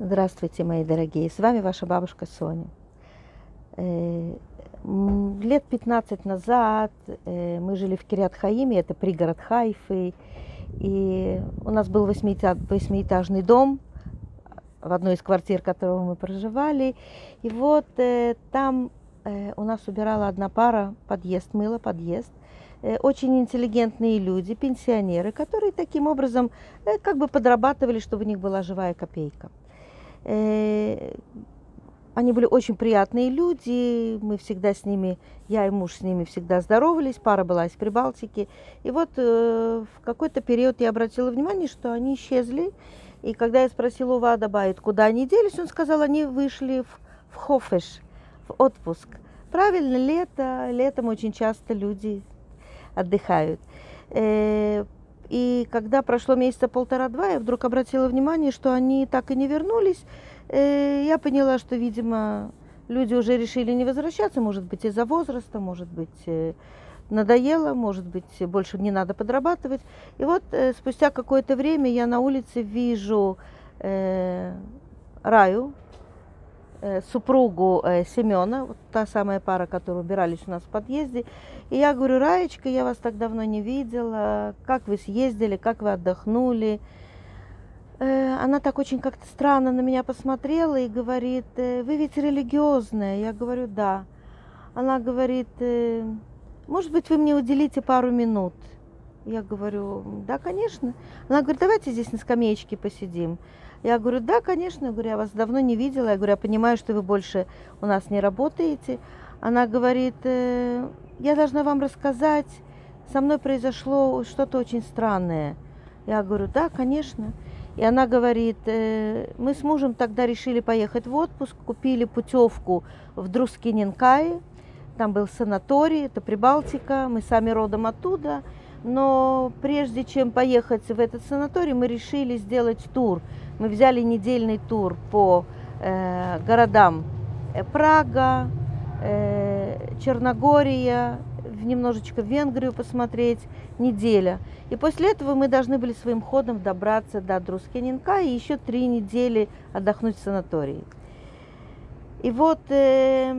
Здравствуйте, мои дорогие. С вами ваша бабушка Соня. Э, лет 15 назад э, мы жили в Кириат-Хаиме, это пригород Хайфы. И у нас был восьмиэтажный дом, в одной из квартир которого мы проживали. И вот э, там у нас убирала одна пара подъезд, мыла подъезд очень интеллигентные люди, пенсионеры, которые таким образом как бы подрабатывали, чтобы у них была живая копейка. Э, они были очень приятные люди, мы всегда с ними, я и муж с ними всегда здоровались, пара была из Прибалтики. И вот э, в какой-то период я обратила внимание, что они исчезли. И когда я спросила у Вада Байт, куда они делись, он сказал, они вышли в, в Хофеш, в отпуск. Правильно, лето, летом очень часто люди отдыхают. Э, и когда прошло месяца полтора-два, я вдруг обратила внимание, что они так и не вернулись. Э, я поняла, что, видимо, люди уже решили не возвращаться, может быть, из-за возраста, может быть, э, надоело, может быть, больше не надо подрабатывать. И вот э, спустя какое-то время я на улице вижу э, Раю, супругу э, Семена, вот та самая пара, которая убирались у нас в подъезде. И я говорю, Раечка, я вас так давно не видела, как вы съездили, как вы отдохнули. Э, она так очень как-то странно на меня посмотрела и говорит, вы ведь религиозная? Я говорю, да. Она говорит, может быть, вы мне уделите пару минут? Я говорю, да, конечно. Она говорит, давайте здесь на скамеечке посидим. Я говорю, да, конечно. Я говорю, я вас давно не видела. Я говорю, я понимаю, что вы больше у нас не работаете. Она говорит, э, я должна вам рассказать, со мной произошло что-то очень странное. Я говорю, да, конечно. И она говорит, э, мы с мужем тогда решили поехать в отпуск, купили путевку в Друскиненкай, там был санаторий, это Прибалтика, мы сами родом оттуда. Но прежде чем поехать в этот санаторий, мы решили сделать тур – мы взяли недельный тур по э, городам э, Прага, э, Черногория, немножечко в Венгрию посмотреть, неделя. И после этого мы должны были своим ходом добраться до Друскенинка и еще три недели отдохнуть в санатории. И вот э,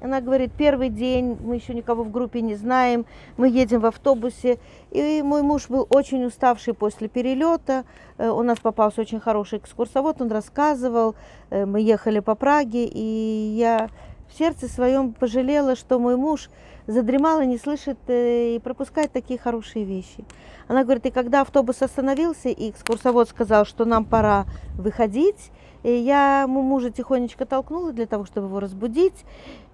она говорит, первый день, мы еще никого в группе не знаем, мы едем в автобусе. И мой муж был очень уставший после перелета. Э, у нас попался очень хороший экскурсовод, он рассказывал. Э, мы ехали по Праге, и я в сердце своем пожалела, что мой муж задремал и не слышит э, и пропускает такие хорошие вещи. Она говорит, и когда автобус остановился, и экскурсовод сказал, что нам пора выходить, и я мужа тихонечко толкнула для того, чтобы его разбудить.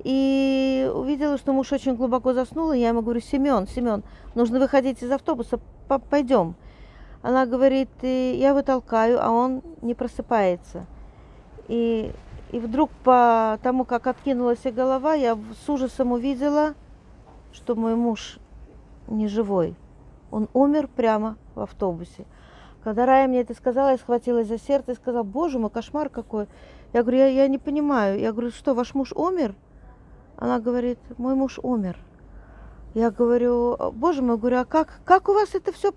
И увидела, что муж очень глубоко заснул. И я ему говорю, Семен, Семен, нужно выходить из автобуса, пойдем. Она говорит, я его толкаю, а он не просыпается. И, и вдруг по тому, как откинулась голова, я с ужасом увидела, что мой муж не живой. Он умер прямо в автобусе. Когда Рая мне это сказала, я схватилась за сердце и сказала, боже мой, кошмар какой. Я говорю, я, я не понимаю. Я говорю, что, ваш муж умер? Она говорит, мой муж умер. Я говорю, боже мой, говорю, а как, как у вас это все,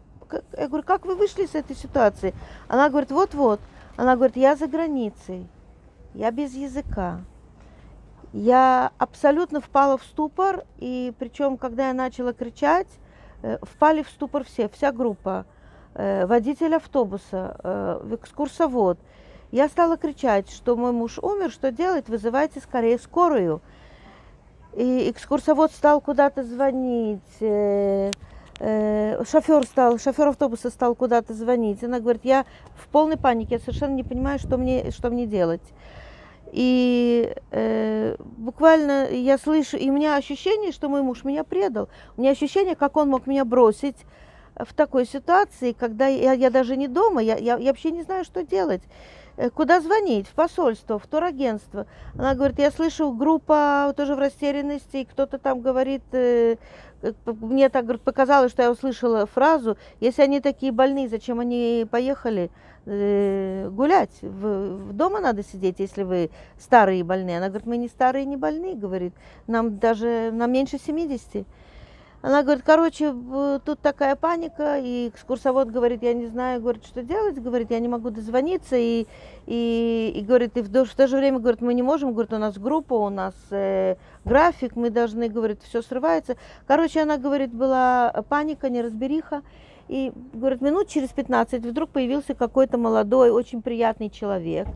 я говорю, как вы вышли из этой ситуации? Она говорит, вот-вот. Она говорит, я за границей, я без языка. Я абсолютно впала в ступор, и причем, когда я начала кричать, э, впали в ступор все, вся группа. Э, водитель автобуса, э, экскурсовод. Я стала кричать, что мой муж умер, что делать, вызывайте скорее скорую. И экскурсовод стал куда-то звонить, э, шофер стал, шофер автобуса стал куда-то звонить. Она говорит, я в полной панике, я совершенно не понимаю, что мне, что мне делать. И э, буквально я слышу, и у меня ощущение, что мой муж меня предал. У меня ощущение, как он мог меня бросить, в такой ситуации, когда я, я даже не дома, я, я, я вообще не знаю, что делать. Э, куда звонить? В посольство, в турагентство. Она говорит, я слышу, группа тоже в растерянности, кто-то там говорит, э, мне так говорит, показалось, что я услышала фразу, если они такие больные, зачем они поехали э, гулять? В, в дома надо сидеть, если вы старые и больные. Она говорит, мы не старые, не больные, говорит, нам даже, нам меньше 70. Она говорит, короче, тут такая паника, и экскурсовод говорит, я не знаю, говорит, что делать, говорит, я не могу дозвониться, и, и, и говорит, и в, в то же время, говорит, мы не можем, говорит, у нас группа, у нас э, график, мы должны, говорит, все срывается. Короче, она говорит, была паника, неразбериха, и, говорит, минут через 15 вдруг появился какой-то молодой, очень приятный человек,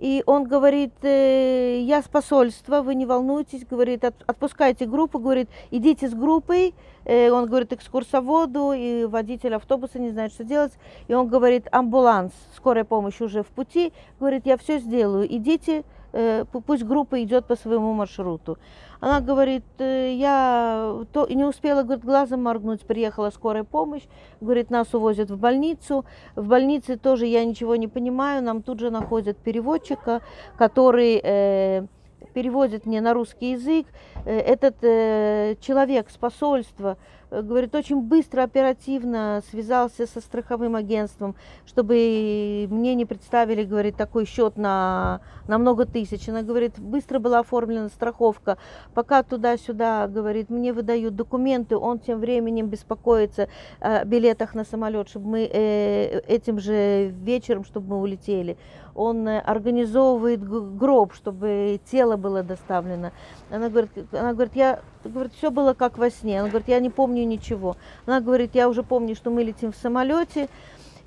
и он говорит, э, я с посольства, вы не волнуйтесь, говорит, отпускайте группу, говорит, идите с группой. Э, он говорит экскурсоводу, и водитель автобуса не знает, что делать. И он говорит, амбуланс, скорая помощь уже в пути. Говорит, я все сделаю, идите, э, пусть группа идет по своему маршруту. Она говорит, «Э, я то, не успела говорит, глазом моргнуть, приехала скорая помощь, говорит, нас увозят в больницу. В больнице тоже я ничего не понимаю, нам тут же находят переводчика, который э, переводит мне на русский язык. Э, этот э, человек с посольства говорит, очень быстро, оперативно связался со страховым агентством, чтобы мне не представили, говорит, такой счет на, на много тысяч. Она говорит, быстро была оформлена страховка, пока туда-сюда, говорит, мне выдают документы, он тем временем беспокоится о билетах на самолет, чтобы мы э, этим же вечером, чтобы мы улетели он э, организовывает гроб, чтобы тело было доставлено. Она говорит, она говорит, я, говорит, все было как во сне. Она говорит, я не помню ничего. Она говорит, я уже помню, что мы летим в самолете.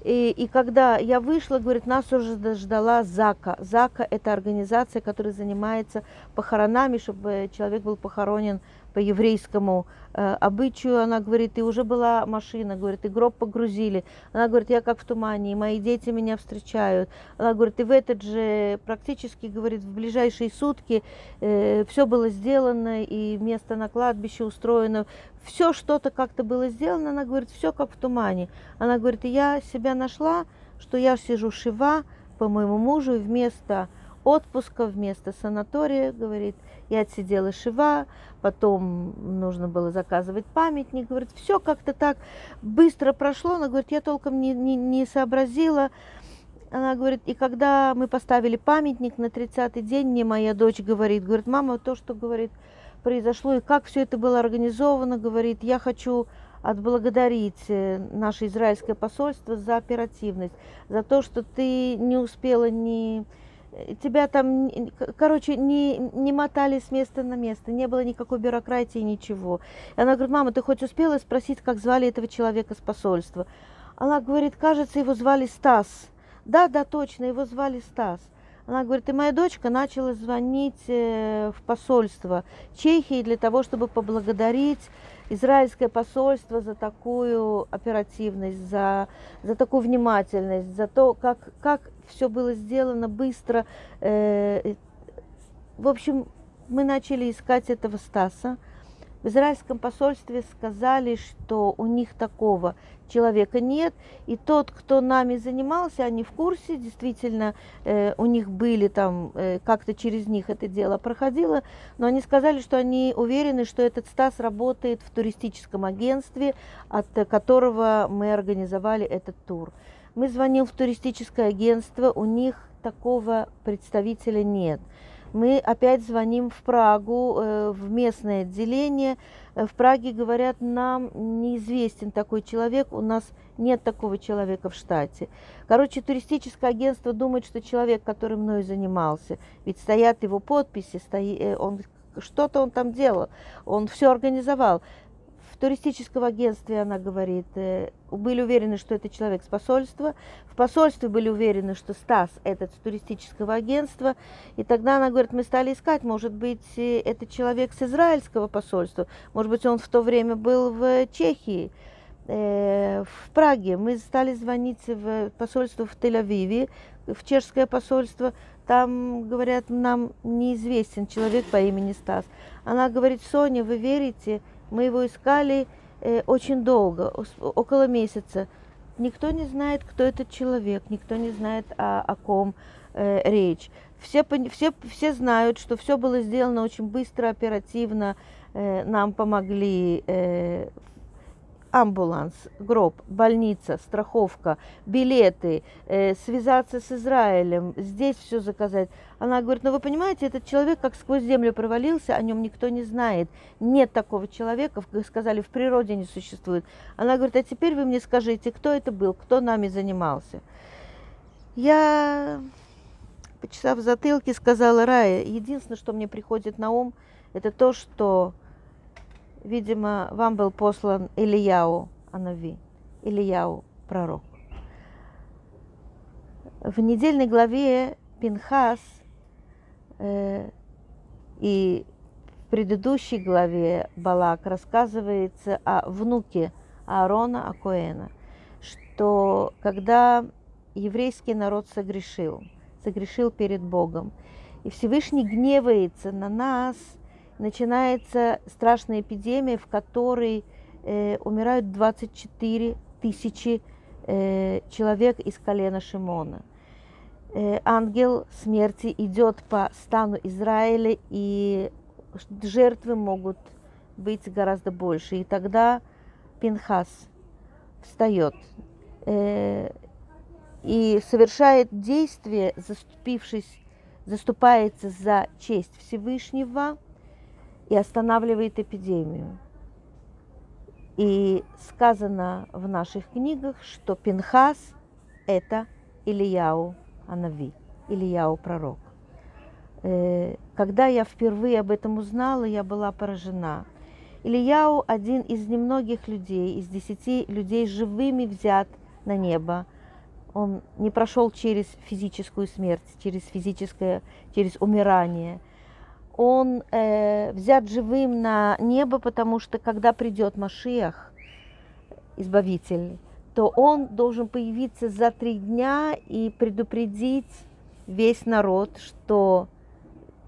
И, и когда я вышла, говорит, нас уже ждала ЗАКа. ЗАКа – это организация, которая занимается похоронами, чтобы человек был похоронен по еврейскому э, обычаю. Она говорит, и уже была машина, говорит, и гроб погрузили. Она говорит, я как в тумане, и мои дети меня встречают. Она говорит, и в этот же, практически, говорит, в ближайшие сутки э, все было сделано, и место на кладбище устроено. Все что-то как-то было сделано, она говорит, все как в тумане. Она говорит, я себя нашла, что я сижу шива по моему мужу, вместо отпуска, вместо санатория, говорит, я отсидела шива, потом нужно было заказывать памятник. Говорит, все как-то так быстро прошло. Она говорит, я толком не, не, не сообразила. Она говорит, и когда мы поставили памятник на 30-й день, мне моя дочь говорит, говорит, мама, то, что, говорит, произошло, и как все это было организовано, говорит, я хочу отблагодарить э, наше израильское посольство за оперативность, за то, что ты не успела ни тебя там, короче, не, не мотали с места на место, не было никакой бюрократии, ничего. И она говорит, мама, ты хоть успела спросить, как звали этого человека с посольства? Она говорит, кажется, его звали Стас. Да, да, точно, его звали Стас. Она говорит, и моя дочка начала звонить э, в посольство Чехии для того, чтобы поблагодарить израильское посольство за такую оперативность, за, за такую внимательность, за то, как, как все было сделано быстро. Э, в общем, мы начали искать этого Стаса. В израильском посольстве сказали, что у них такого человека нет. И тот, кто нами занимался, они в курсе, действительно, э, у них были там, э, как-то через них это дело проходило, но они сказали, что они уверены, что этот Стас работает в туристическом агентстве, от которого мы организовали этот тур. Мы звоним в туристическое агентство, у них такого представителя нет. Мы опять звоним в Прагу, э, в местное отделение. Э, в Праге говорят, нам неизвестен такой человек, у нас нет такого человека в штате. Короче, туристическое агентство думает, что человек, который мной занимался, ведь стоят его подписи, стоит, э, он что-то он там делал, он все организовал туристического агентства, она говорит, э, были уверены, что это человек с посольства. В посольстве были уверены, что Стас этот с туристического агентства. И тогда она говорит, мы стали искать, может быть, э, это человек с израильского посольства. Может быть, он в то время был в Чехии, э, в Праге. Мы стали звонить в посольство в Тель-Авиве, в чешское посольство. Там, говорят, нам неизвестен человек по имени Стас. Она говорит, Соня, вы верите, мы его искали э, очень долго, около месяца. Никто не знает, кто этот человек, никто не знает, о, о ком э, речь. Все, все, все знают, что все было сделано очень быстро, оперативно. Э, нам помогли э, амбуланс, гроб, больница, страховка, билеты, э, связаться с Израилем, здесь все заказать. Она говорит, ну вы понимаете, этот человек как сквозь землю провалился, о нем никто не знает. Нет такого человека, как сказали, в природе не существует. Она говорит, а теперь вы мне скажите, кто это был, кто нами занимался. Я, почесав затылки, сказала, Рая, единственное, что мне приходит на ум, это то, что видимо, вам был послан Ильяу Анави, Ильяу пророк. В недельной главе Пинхас э, и в предыдущей главе Балак рассказывается о внуке Аарона Акоэна, что когда еврейский народ согрешил, согрешил перед Богом, и Всевышний гневается на нас – начинается страшная эпидемия, в которой э, умирают 24 тысячи э, человек из колена Шимона. Э, ангел смерти идет по стану Израиля, и жертвы могут быть гораздо больше. И тогда Пинхас встает э, и совершает действие, заступившись, заступается за честь Всевышнего – и останавливает эпидемию. И сказано в наших книгах, что Пинхас – это Ильяу Анави, Ильяу пророк. Э, когда я впервые об этом узнала, я была поражена. Ильяу – один из немногих людей, из десяти людей живыми взят на небо. Он не прошел через физическую смерть, через физическое, через умирание – он э, взят живым на небо, потому что когда придет Машиах, Избавитель, то он должен появиться за три дня и предупредить весь народ, что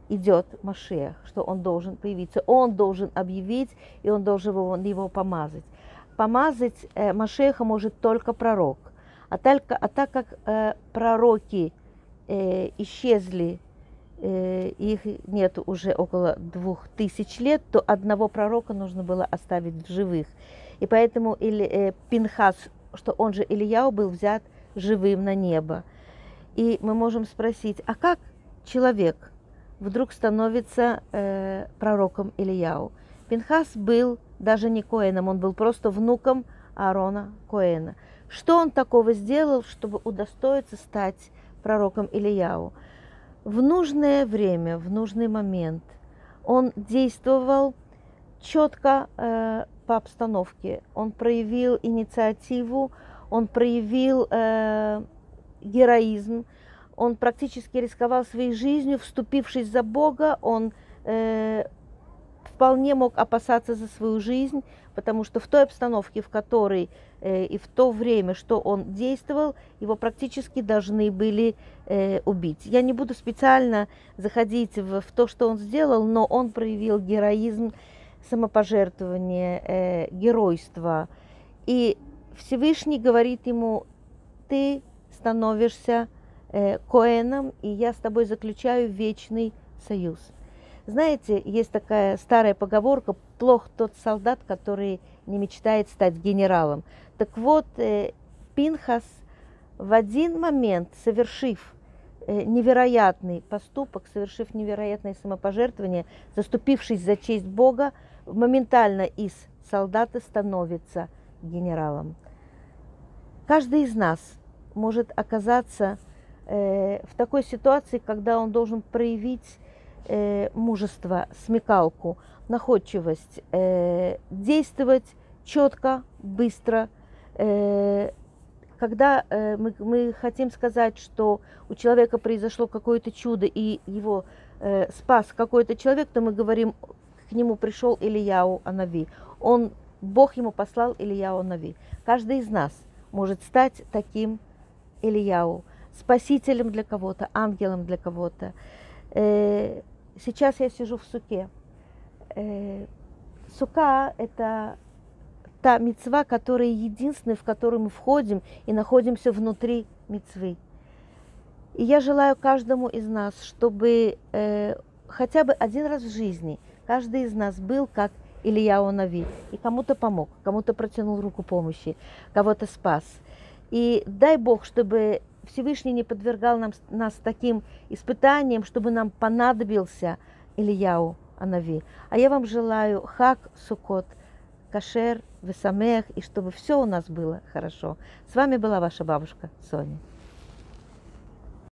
идет Машех, что он должен появиться. Он должен объявить, и он должен его, его помазать. Помазать э, Машеха может только пророк. А, только, а так как э, пророки э, исчезли их нет уже около двух тысяч лет, то одного пророка нужно было оставить в живых. И поэтому или, э, Пинхас, что он же Ильяу, был взят живым на небо. И мы можем спросить, а как человек вдруг становится э, пророком Ильяу? Пинхас был даже не Коэном, он был просто внуком Аарона Коэна. Что он такого сделал, чтобы удостоиться стать пророком Ильяу? В нужное время, в нужный момент. Он действовал четко э, по обстановке. Он проявил инициативу, он проявил э, героизм, он практически рисковал своей жизнью, вступившись за Бога, он э, вполне мог опасаться за свою жизнь, потому что в той обстановке, в которой э, и в то время, что он действовал, его практически должны были э, убить. Я не буду специально заходить в, в то, что он сделал, но он проявил героизм, самопожертвование, э, геройство. И Всевышний говорит ему, ты становишься э, Коэном, и я с тобой заключаю вечный союз. Знаете, есть такая старая поговорка «плох тот солдат, который не мечтает стать генералом». Так вот, э, Пинхас в один момент, совершив э, невероятный поступок, совершив невероятное самопожертвование, заступившись за честь Бога, моментально из солдата становится генералом. Каждый из нас может оказаться э, в такой ситуации, когда он должен проявить э, мужество, смекалку, находчивость, э, действовать четко, быстро. Э, когда э, мы, мы хотим сказать, что у человека произошло какое-то чудо и его э, спас какой-то человек, то мы говорим, к нему пришел Ильяу Анави. Он, Бог ему послал Ильяу Анави. Каждый из нас может стать таким Ильяу, спасителем для кого-то, ангелом для кого-то. Э, Сейчас я сижу в суке. Э, сука – это та мецва, которая единственная, в которую мы входим и находимся внутри мецвы. И я желаю каждому из нас, чтобы э, хотя бы один раз в жизни каждый из нас был как Ильяу Нави. И кому-то помог, кому-то протянул руку помощи, кого-то спас. И дай Бог, чтобы Всевышний не подвергал нам, нас таким испытаниям, чтобы нам понадобился Ильяу Анави. А я вам желаю хак, сукот, кашер, весамех, и чтобы все у нас было хорошо. С вами была ваша бабушка Соня.